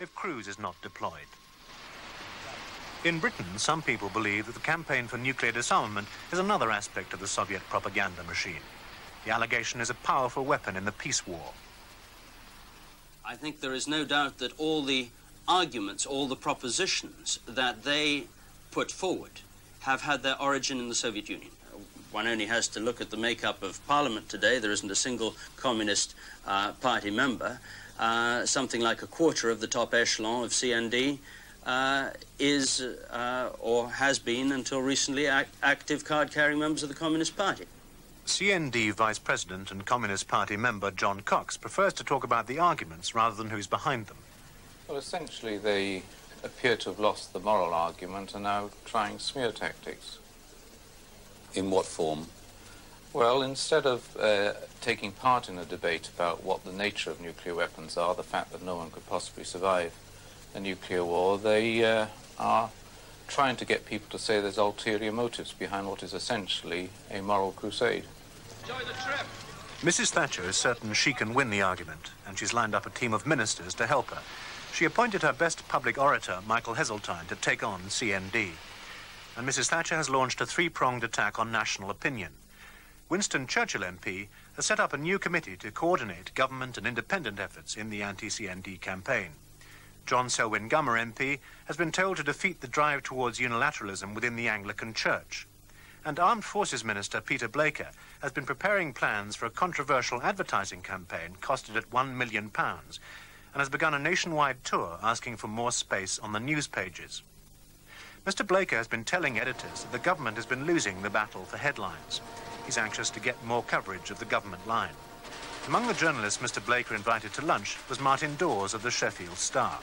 if cruise is not deployed. In Britain, some people believe that the campaign for nuclear disarmament is another aspect of the Soviet propaganda machine. The allegation is a powerful weapon in the peace war. I think there is no doubt that all the arguments, all the propositions that they put forward have had their origin in the Soviet Union. One only has to look at the makeup of Parliament today. There isn't a single Communist uh, Party member. Uh, something like a quarter of the top echelon of CND uh, is uh, or has been until recently act active card-carrying members of the Communist Party. CND Vice President and Communist Party member John Cox prefers to talk about the arguments rather than who's behind them. Well, essentially, they appear to have lost the moral argument and are now trying smear tactics. In what form? Well, instead of uh, taking part in a debate about what the nature of nuclear weapons are, the fact that no one could possibly survive a nuclear war, they uh, are trying to get people to say there's ulterior motives behind what is essentially a moral crusade. Enjoy the trip. Mrs. Thatcher is certain she can win the argument, and she's lined up a team of ministers to help her. She appointed her best public orator, Michael Heseltine, to take on CND. And Mrs. Thatcher has launched a three-pronged attack on national opinion. Winston Churchill MP has set up a new committee to coordinate government and independent efforts in the anti-CND campaign. John Selwyn Gummer MP has been told to defeat the drive towards unilateralism within the Anglican Church. And Armed Forces Minister Peter Blaker has been preparing plans for a controversial advertising campaign costed at £1 million and has begun a nationwide tour asking for more space on the news pages. Mr. Blaker has been telling editors that the government has been losing the battle for headlines. He's anxious to get more coverage of the government line. Among the journalists Mr. Blaker invited to lunch was Martin Dawes of the Sheffield Star.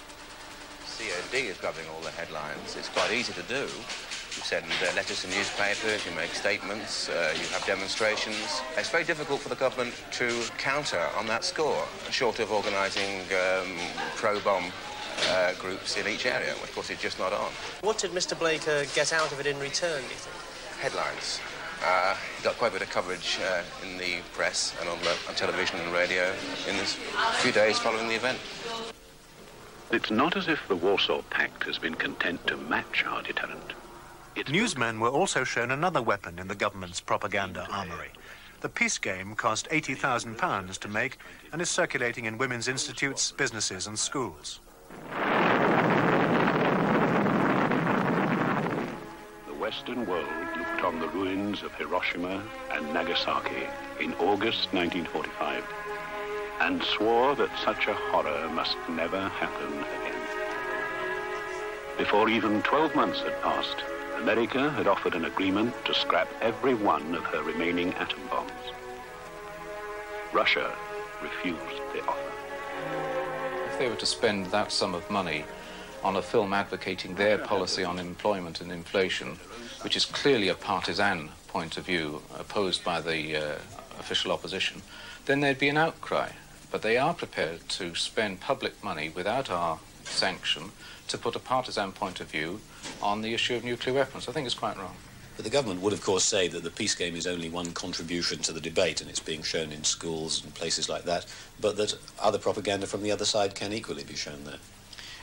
CND is grabbing all the headlines. It's quite easy to do. You send uh, letters to newspapers, you make statements, uh, you have demonstrations. It's very difficult for the government to counter on that score, short of organising um, pro-bomb uh, groups in each area. Of course, it's just not on. What did Mr Blaker get out of it in return, do you think? Headlines. Uh, he got quite a bit of coverage uh, in the press and on, the, on television and radio in the few days following the event. It's not as if the Warsaw Pact has been content to match our deterrent. It's Newsmen were also shown another weapon in the government's propaganda armory. The peace game cost £80,000 to make and is circulating in women's institutes, businesses and schools. The Western world looked on the ruins of Hiroshima and Nagasaki in August 1945 and swore that such a horror must never happen again. Before even 12 months had passed, America had offered an agreement to scrap every one of her remaining atom bombs. Russia refused the offer. If they were to spend that sum of money on a film advocating their policy on employment and inflation, which is clearly a partisan point of view opposed by the uh, official opposition, then there'd be an outcry. But they are prepared to spend public money without our sanction to put a partisan point of view on the issue of nuclear weapons. I think it's quite wrong. But the government would, of course, say that the peace game is only one contribution to the debate and it's being shown in schools and places like that, but that other propaganda from the other side can equally be shown there.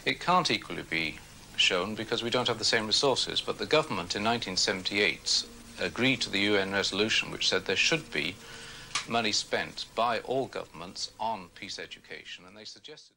It can't equally be shown because we don't have the same resources, but the government in 1978 agreed to the UN resolution which said there should be money spent by all governments on peace education, and they suggested